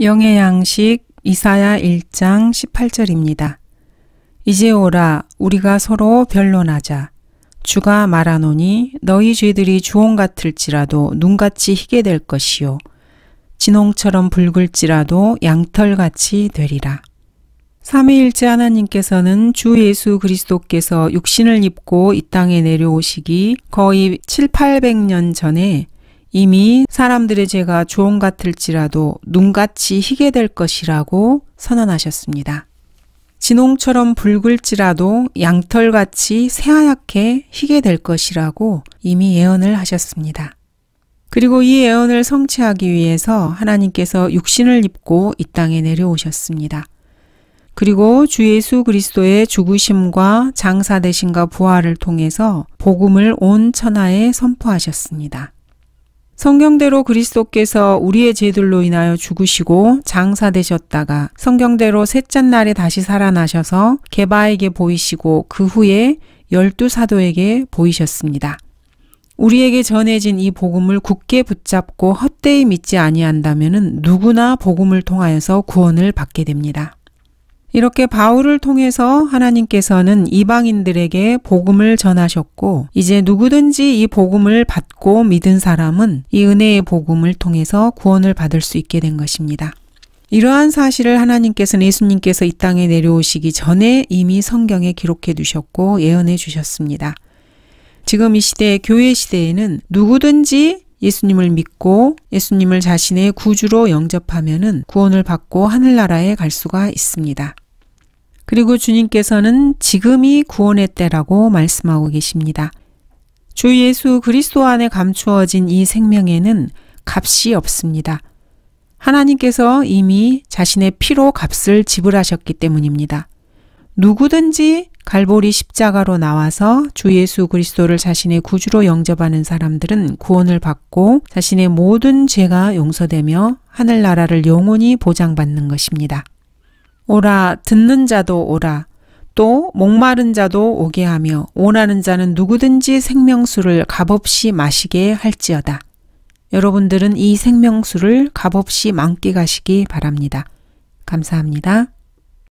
영의 양식 이사야 1장 18절입니다. 이제 오라 우리가 서로 변론하자. 주가 말하노니 너희 죄들이 주홍 같을지라도 눈같이 희게 될 것이요. 진홍처럼 붉을지라도 양털같이 되리라. 삼위일체 하나님께서는 주 예수 그리스도께서 육신을 입고 이 땅에 내려오시기 거의 7, 800년 전에 이미 사람들의 죄가 주홍 같을지라도 눈같이 희게 될 것이라고 선언하셨습니다. 진홍처럼 붉을지라도 양털같이 새하얗게 희게 될 것이라고 이미 예언을 하셨습니다. 그리고 이 예언을 성취하기 위해서 하나님께서 육신을 입고 이 땅에 내려오셨습니다. 그리고 주 예수 그리스도의 죽으심과 장사되심과 부활을 통해서 복음을 온 천하에 선포하셨습니다. 성경대로 그리스도께서 우리의 죄들로 인하여 죽으시고 장사되셨다가 성경대로 셋째 날에 다시 살아나셔서 개바에게 보이시고 그 후에 열두 사도에게 보이셨습니다. 우리에게 전해진 이 복음을 굳게 붙잡고 헛되이 믿지 아니한다면 누구나 복음을 통하여서 구원을 받게 됩니다. 이렇게 바울을 통해서 하나님께서는 이방인들에게 복음을 전하셨고 이제 누구든지 이 복음을 받고 믿은 사람은 이 은혜의 복음을 통해서 구원을 받을 수 있게 된 것입니다. 이러한 사실을 하나님께서는 예수님께서 이 땅에 내려오시기 전에 이미 성경에 기록해 두셨고 예언해 주셨습니다. 지금 이 시대 교회 시대에는 누구든지 예수님을 믿고 예수님을 자신의 구주로 영접하면은 구원을 받고 하늘나라에 갈 수가 있습니다. 그리고 주님께서는 지금이 구원의 때라고 말씀하고 계십니다. 주 예수 그리스도 안에 감추어진 이 생명에는 값이 없습니다. 하나님께서 이미 자신의 피로 값을 지불하셨기 때문입니다. 누구든지 갈보리 십자가로 나와서 주 예수 그리스도를 자신의 구주로 영접하는 사람들은 구원을 받고 자신의 모든 죄가 용서되며 하늘나라를 영원히 보장받는 것입니다. 오라 듣는 자도 오라 또 목마른 자도 오게 하며 원하는 자는 누구든지 생명수를 값없이 마시게 할지어다. 여러분들은 이 생명수를 값없이 만끽하시기 바랍니다. 감사합니다.